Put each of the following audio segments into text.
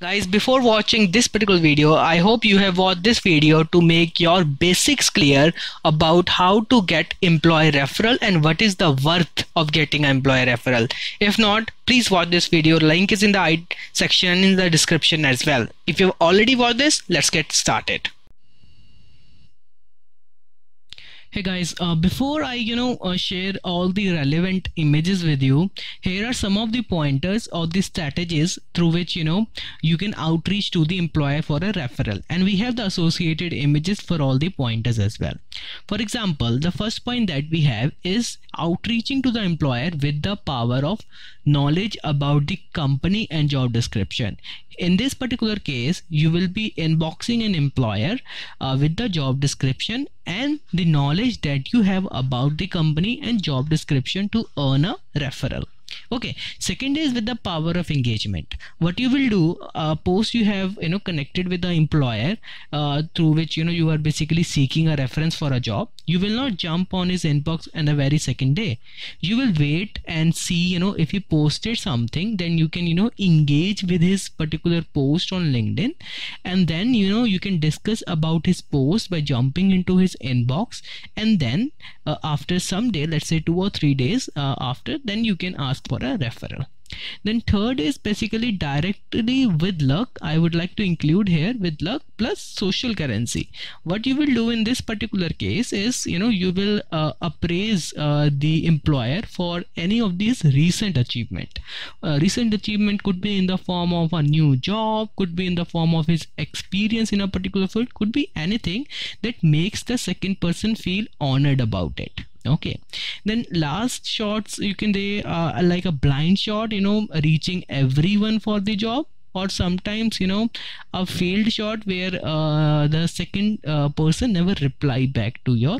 Guys, before watching this particular video, I hope you have watched this video to make your basics clear about how to get employee referral and what is the worth of getting employee referral. If not, please watch this video. Link is in the section in the description as well. If you've already watched this, let's get started. Hey guys uh, before i you know uh, share all the relevant images with you here are some of the pointers or the strategies through which you know you can outreach to the employer for a referral. And we have the associated images for all the pointers as well for example the first point that we have is outreaching to the employer with the power of knowledge about the company and job description. In this particular case you will be inboxing an employer uh, with the job description and the knowledge that you have about the company and job description to earn a referral okay second is with the power of engagement. What you will do uh, post you have you know connected with the employer uh, through which you know you are basically seeking a reference for a job you will not jump on his inbox on the very second day. You will wait and see you know if he posted something then you can you know engage with his particular post on linkedin and then you know you can discuss about his post by jumping into his inbox and then uh, after some day let's say two or three days uh, after then you can ask for a referral. Then third is basically directly with luck. I would like to include here with luck plus social currency. What you will do in this particular case is you know you will uh, appraise uh, the employer for any of these recent achievement. Uh, recent achievement could be in the form of a new job could be in the form of his experience in a particular field could be anything that makes the second person feel honored about it okay. Then last shots you can they uh, like a blind shot you know reaching everyone for the job. Or sometimes you know a failed shot where uh, the second uh, person never reply back to your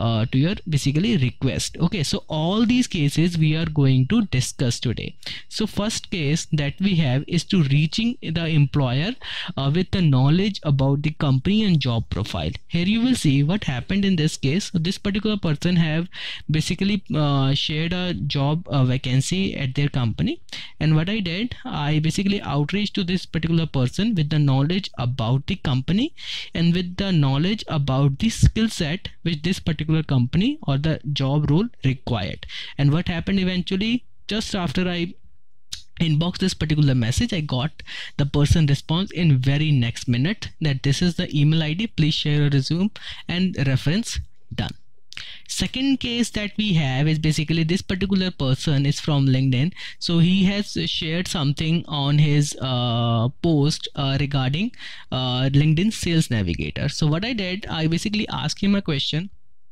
uh, to your basically request. Okay so all these cases we are going to discuss today. So first case that we have is to reaching the employer uh, with the knowledge about the company and job profile. Here you will see what happened in this case. So this particular person have basically uh, shared a job uh, vacancy at their company. And what I did I basically outreach to this particular person with the knowledge about the company and with the knowledge about the skill set which this particular particular company or the job role required. And what happened eventually just after I inbox this particular message i got the person response in very next minute that this is the email id please share a resume and reference done. Second case that we have is basically this particular person is from linkedin. So he has shared something on his uh, post uh, regarding uh, linkedin sales navigator. So what i did i basically asked him a question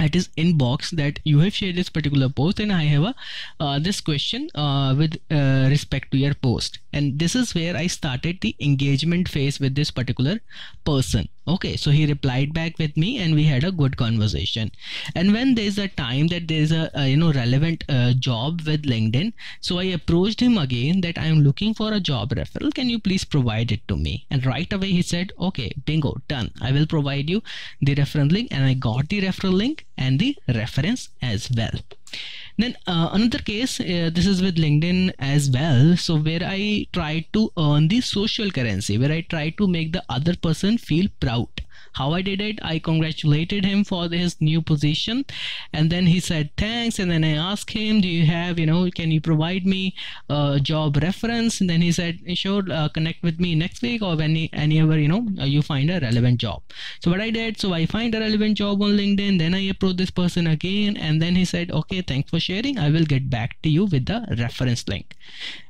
at his inbox that you have shared this particular post and I have a uh, this question uh, with uh, respect to your post. And this is where I started the engagement phase with this particular person. Okay so he replied back with me and we had a good conversation. And when there's a time that there's a, a you know relevant uh, job with linkedin so i approached him again that i am looking for a job referral. Can you please provide it to me? And right away he said okay bingo done. I will provide you the referral link. And i got the referral link and the reference as well. Then uh, another case uh, this is with linkedin as well. So where i try to earn the social currency where i try to make the other person feel proud how I did it. I congratulated him for his new position. And then he said thanks. And then I asked him do you have you know can you provide me a job reference? And then he said sure uh, connect with me next week or when ever you know uh, you find a relevant job. So what I did so I find a relevant job on LinkedIn. Then I approach this person again. And then he said okay thanks for sharing. I will get back to you with the reference link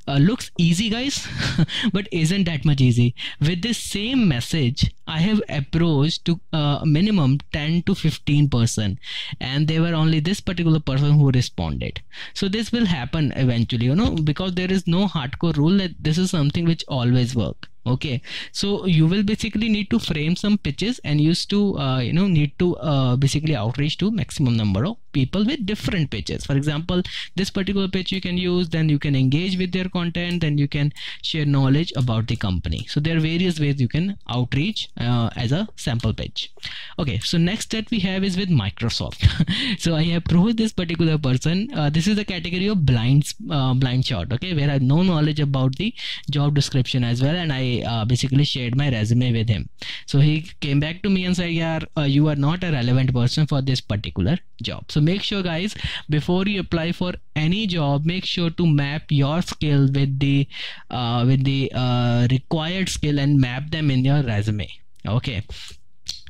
uh, looks easy guys but isn't that much easy. With this same message I have approached to uh, minimum 10 to 15 person and they were only this particular person who responded. So this will happen eventually you know because there is no hardcore rule that this is something which always work okay. So you will basically need to frame some pitches and use to uh, you know need to uh, basically outreach to maximum number of people with different pitches. For example this particular pitch you can use then you can engage with their content then you can share knowledge about the company. So there are various ways you can outreach uh, as a sample pitch. Okay. So next that we have is with microsoft. So i have approached this particular person. Uh, this is the category of blind uh, blind shot. Okay. Where i have no knowledge about the job description as well and i uh, basically shared my resume with him. So he came back to me and said yeah uh, you are not a relevant person for this particular job. So make sure guys before you apply for any job make sure to map your skill with the uh, with the uh, required skill and map them in your resume. Okay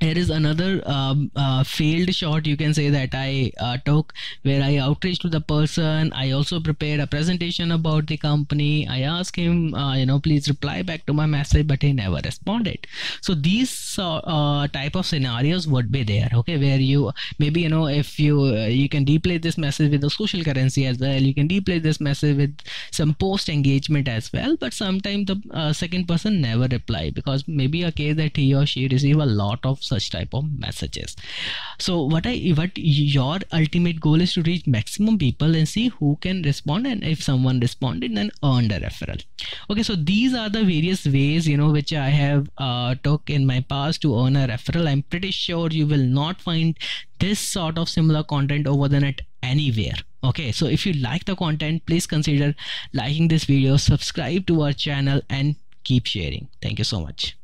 here is another um, uh, failed shot you can say that I uh, took where I outreached to the person. I also prepared a presentation about the company. I asked him uh, you know please reply back to my message but he never responded. So these uh, uh, type of scenarios would be there okay where you maybe you know if you uh, you can replay this message with the social currency as well. You can replay this message with some post engagement as well but sometimes the second person never reply because maybe a case that he or she receive a lot of such type of messages. So what i what your ultimate goal is to reach maximum people and see who can respond and if someone responded then earn the referral. Okay so these are the various ways you know which i have uh, took in my past to earn a referral. I'm pretty sure you will not find this sort of similar content over the net anywhere. Okay so if you like the content please consider liking this video subscribe to our channel and keep sharing. Thank you so much